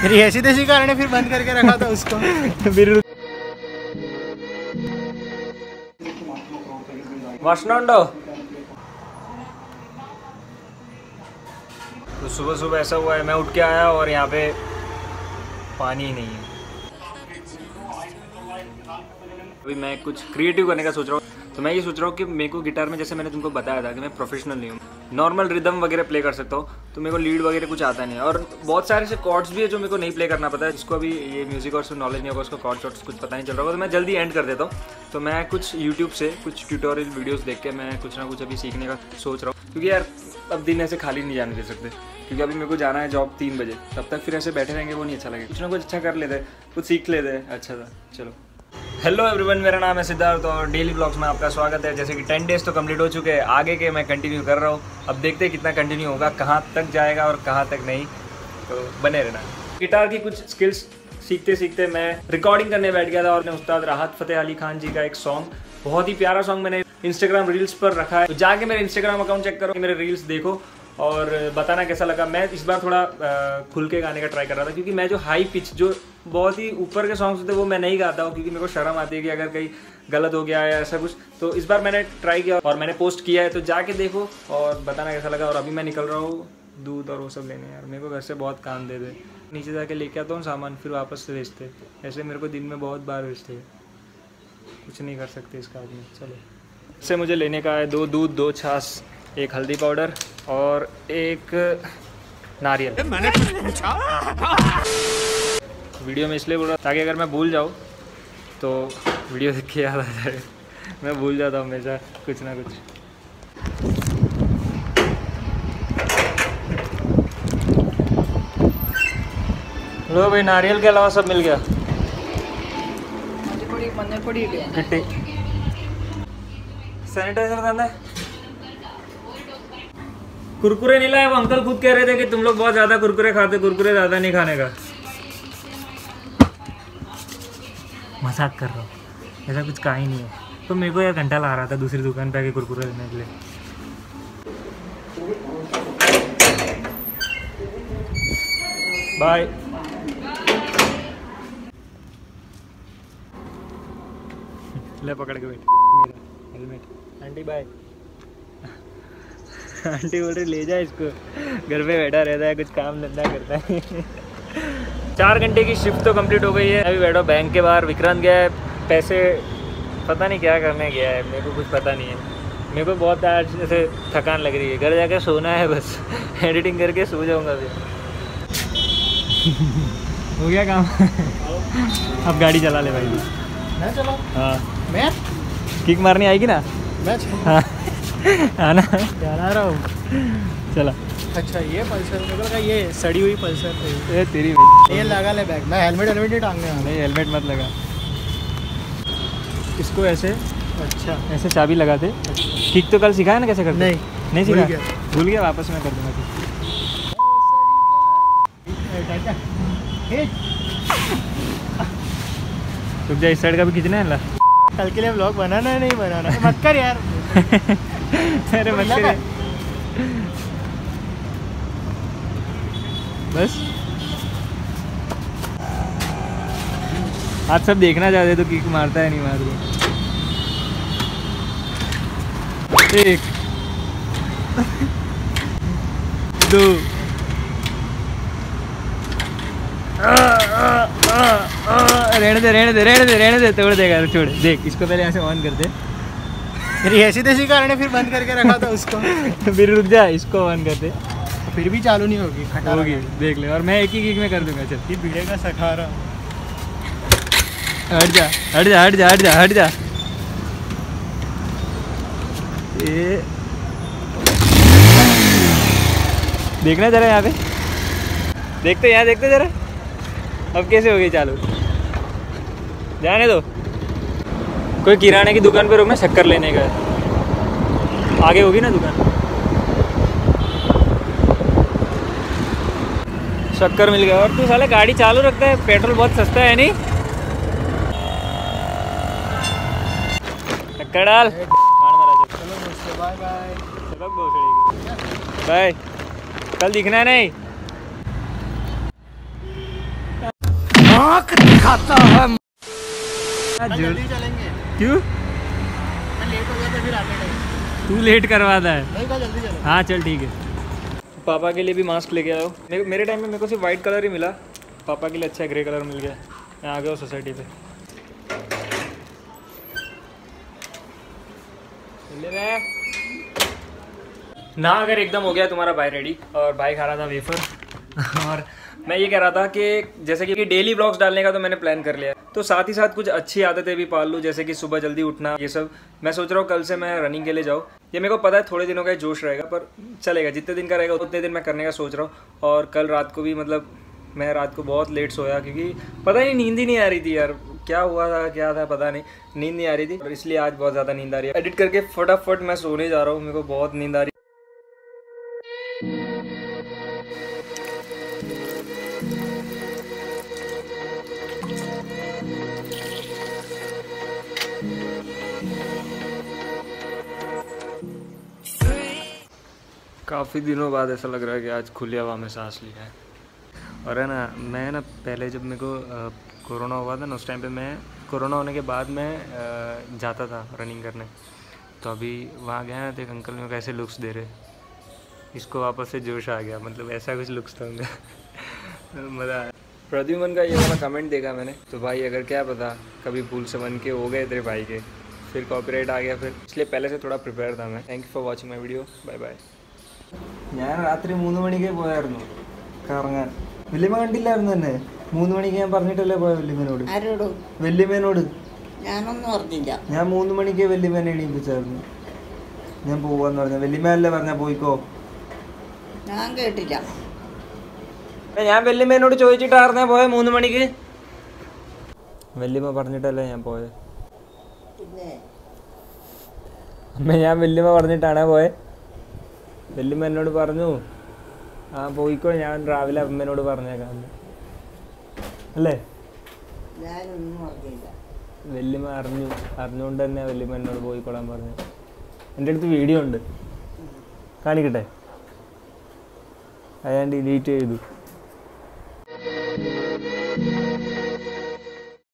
फिर ऐसी तैसी कारण है फिर बंद करके रखा था उसको। फिर तो सुबह सुबह ऐसा हुआ है मैं उठ के आया और यहाँ पे पानी नहीं है। अभी मैं कुछ क्रिएटिव करने का सोच रहा हूँ। तो मैं ये सोच रहा हूँ कि मेरे को गिटार में जैसे मैंने तुमको बताया था कि मैं प्रोफेशनल नहीं हूँ। नॉर्मल रिदम वगैरह प्ले कर सकता हूँ तो मेरे को लीड वगैरह कुछ आता नहीं और बहुत सारे ऐसे कॉर्ड्स भी है जो मेरे को नहीं प्ले करना पता है, जिसको अभी ये म्यूज़िक और नॉलेज नहीं होगा, उसको कॉर्ड शॉर्ट्स कुछ पता नहीं चल रहा होगा। तो मैं जल्दी एंड कर देता हूँ। तो मैं कुछ यूट्यूब से कुछ ट्यूटोरियल वीडियोज़ देख के मैं कुछ ना कुछ अभी सीखने का सोच रहा हूँ। क्योंकि यार, अब दिन ऐसे खाली नहीं जाने दे सकते। क्योंकि अभी मेरे को जाना है जॉब तीन बजे। तब तक फिर ऐसे बैठे रहेंगे, वो नहीं अच्छा लगेगा। कुछ ना कुछ अच्छा कर लेते, कुछ सीख लेते अच्छा था। चलो। हेलो एवरीवन मेरा नाम है सिद्धार्थ और डेली ब्लॉग्स में आपका स्वागत है। जैसे कि टेन डेज़ तो कंप्लीट हो चुके हैं, आगे के मैं कंटिन्यू कर रहा हूँ। अब देखते हैं कितना कंटिन्यू होगा, कहाँ तक जाएगा और कहाँ तक नहीं। तो बने रहना। गिटार की कुछ स्किल्स सीखते सीखते मैं रिकॉर्डिंग करने बैठ गया था और मैंने उस्ताद राहत फ़तेह अली खान जी का एक सॉन्ग बहुत ही प्यारा सॉन्ग मैंने इंस्टाग्राम रील्स पर रखा है। तो जाके मेरे इंस्टाग्राम अकाउंट चेक करो, मेरे रील्स देखो। और बताना कैसा लगा? मैं इस बार थोड़ा खुल के गाने का ट्राई कर रहा था, क्योंकि मैं जो हाई पिच जो बहुत ही ऊपर के सॉन्ग्स होते, वो मैं नहीं गाता हूँ, क्योंकि मेरे को शर्म आती है कि अगर कहीं गलत हो गया या ऐसा कुछ। तो इस बार मैंने ट्राई किया और मैंने पोस्ट किया है तो जाके देखो और बताना कैसा लगा। और अभी मैं निकल रहा हूँ, दूध और वो सब लेने यार। मेरे को घर से बहुत काम दे दे। नीचे जाके लेके आता हूँ सामान, फिर वापस भेजते। ऐसे मेरे को दिन में बहुत बार भेजते। कुछ नहीं कर सकते इसका आदमी। चलो। इससे मुझे लेने का है दो दूध, दो छाछ। एक हल्दी पाउडर और एक नारियल। मैंने पूछा। वीडियो में इसलिए बोल रहा ताकि अगर मैं भूल जाऊँ तो वीडियो देख के याद आ जाए। मैं भूल जाता हूँ हमेशा कुछ ना कुछ। लो भाई नारियल के अलावा सब मिल गया। किट्टी सैनिटाइजर दादा कुरकुरे नहीं लाए वो अंकल खुद कह रहे थे कि तुम लोग बहुत ज़्यादा कुरकुरे खाते, कुरकुरे ज़्यादा नहीं खाने का। मज़ाक कर रहा हूँ। ऐसा कुछ कहा ही नहीं है। तो मेरे को यार घंटा लगा रहा था दूसरी दुकान पे आके कुरकुरे लेने के लिए। बाय ले पकड़ के बैठ। मेरा हेलमेट। आंटी बाय आंटी बोल रही ले जा इसको। घर पे बैठा रहता है कुछ काम धंधा करता है। चार घंटे की शिफ्ट तो कंप्लीट हो गई है। अभी बैठो बैंक के बाहर विक्रांत गया है पैसे पता नहीं क्या करने गया है मेरे को कुछ पता नहीं है। मेरे को बहुत आज जैसे थकान लग रही है। घर जाकर सोना है बस। एडिटिंग करके सो जाऊँगा फिर हो गया काम? अब गाड़ी चला ले भाई। मैं चला? हाँ। मैं? किक मारनी आएगी ना? मैं हाँ। आना। चला रहा हूँ। चला। अच्छा ये पल्सर मेरे को लगा ये सड़ी हुई पल्सर थी। ए तेरी ये लगा ले बैग मैं हेलमेट हेलमेट नहीं टांगने वाला। नहीं हेलमेट मत लगा। इसको ऐसे अच्छा। ऐसे चाबी लगा दे। किक तो कल सिखाया ना कैसे करते? नहीं। नहीं सिखा। भूल गया? वापस मैं कर दूँगा। रुक जा इस साइड का भी खींचना है कल के लिए व्लॉग बनाना है नहीं बनाना मत कर यार। अरे मत लगा। बस। आप सब देखना चाहते तो किक मारता है नहीं मार दो एक। दो। रहने दे रहने दे रहने दे रहने दे तोड़ देगा छोड़ देख इसको पहले यहाँ से ऑन कर दे ऐसी तैसी कारण है फिर बंद करके रखा था उसको। फिर रुक जा इसको ऑन कर दे। फिर भी चालू नहीं होगी होगी देख ले और मैं एक ही किक में कर दूँगा चल। ये भिड़ेगा सखारा। हट जा हट जा हट जा हट जा हट जा। ये देखना जरा यहाँ पे। देखते यहाँ देखते जरा। अब कैसे हो गई चालू? जाने दो। कोई किराने की दुकान पर रुकना शक्कर लेने का है। आगे होगी ना दुकान? शक्कर मिल गया। और तू साले गाड़ी चालू रखता है पेट्रोल बहुत सस्ता है नहीं? टक्कर डाल। बाय कल दिखना है नहीं? दिखाता है। चलेंगे। क्यों? लेट हो गया तो फिर आते टाइम तू लेट करवाता है। नहीं कल जल्दी चलो। हाँ चल ठीक है। पापा के लिए भी मास्क लेके आयो मेरे मेरे टाइम में मेरे को सिर्फ़ वाइट कलर ही मिला। पापा के लिए अच्छा ग्रे कलर मिल गया। मैं आ गया हूँ सोसाइटी पे। ले रहे ना अगर एकदम हो गया तुम्हारा भाई रेडी और भाई खा रहा था वेफर और मैं ये कह रहा था कि जैसे कि डेली ब्लॉग्स डालने का तो मैंने प्लान कर लिया। तो साथ ही साथ कुछ अच्छी आदतें भी पाल लूँ, जैसे कि सुबह जल्दी उठना, ये सब। मैं सोच रहा हूँ कल से मैं रनिंग के लिए जाऊँ। ये मेरे को पता है थोड़े दिनों का जोश रहेगा, पर चलेगा, जितने दिन का रहेगा उतने दिन मैं करने का सोच रहा हूँ। और कल रात को भी मतलब मैं रात को बहुत लेट सोया, क्योंकि पता नहीं, नींद ही नहीं आ रही थी यार। क्या हुआ था, क्या था, पता नहीं। नींद नहीं आ रही थी, और इसलिए आज बहुत ज़्यादा नींद आ रही है। एडिट करके फटाफट मैं सोने जा रहा हूँ, मेरे को बहुत नींद आ रही है। काफ़ी दिनों बाद ऐसा लग रहा है कि आज खुली हवा में सांस लिया है। और है ना मैं ना पहले जब मेरे को कोरोना हुआ था ना उस टाइम पे मैं कोरोना होने के बाद मैं आ, जाता था रनिंग करने। तो अभी वहाँ गया ना तो एक अंकल मेरे को ऐसे लुक्स दे रहे। इसको वापस से जोश आ गया मतलब ऐसा कुछ लुक्स था उनका। मज़ा आया। प्रद्युमन का ये वाला कमेंट देखा मैंने। तो भाई अगर क्या पता कभी भूल से बन के हो गए तेरे भाई के। फिर कॉपीराइट आ गया फिर। इसलिए पहले से थोड़ा प्रिपेयर था मैं। Thank you for watching my video bye bye ഞാൻ രാത്രി മൂന്ന് മണിക്കേ പോയായിരുന്നു. കറങ്ങാൻ. വല്യമ്മ കണ്ടില്ലായിരുന്നു തന്നെ മൂന്ന് മണിക്ക് ഞാൻ പറഞ്ഞിട്ടല്ലേ പോയ വല്യമ്മനോട്? വല്യമ്മനോട് വല്യമ്മേനോട്. ഞാനൊന്നും അറിഞ്ഞില്ല. ഞാൻ മൂന്ന് മണിക്ക് വല്യമ്മേനെ എണീപ്പിച്ചായിരുന്നു. ഞാൻ പോവാന്ന് പറഞ്ഞ. വല്യമ്മല്ലേ പറഞ്ഞ പോയിക്കോ. ഞാൻ കേട്ടില്ല. ഞാൻ വല്യമ്മേനോട് ചോദിച്ചിട്ടായിരുന്നേ പോയ മൂന്ന് മണിക്ക്? വല്യമ്മ പറഞ്ഞിട്ടല്ലേ ഞാൻ പോയത് അമ്മ ഞാൻ വല്യമ്മ പറഞ്ഞിട്ടാണേ പോയെ. വല്യമ്മ എന്നോട് പറഞ്ഞു ആ പോയിക്കോ ഞാൻ രാവിലെ അമ്മേനോട് പറഞ്ഞേക്കാം. എന്ന്." അല്ലേ വെല്ലുമ്മ വല്യമ്മ അറിഞ്ഞു അറിഞ്ഞുകൊണ്ട് തന്നെ വല്യമ്മ എന്നോട് പോയിക്കോളാൻ പറഞ്ഞു. എന്റെ അടുത്ത് വീഡിയോ ഉണ്ട്. കാണിക്കട്ടെ? ഞാൻ ഡിലീറ്റ് ചെയ്തു.